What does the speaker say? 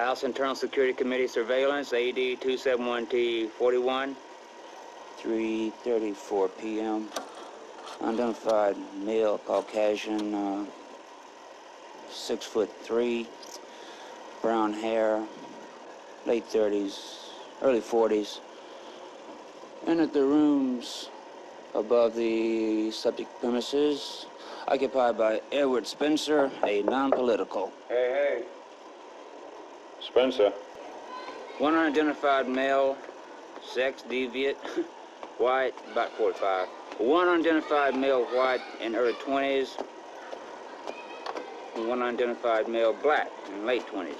House Internal Security Committee surveillance, AD 271T41. 3:34 p.m. Unidentified male, Caucasian, uh, six foot three, brown hair, late 30s, early 40s. Entered the rooms above the subject premises, occupied by Edward Spencer, a non-political. Hey, hey. Spencer. One unidentified male, sex deviant, white, about 45. One unidentified male, white, in early 20s. One unidentified male, black, in late 20s.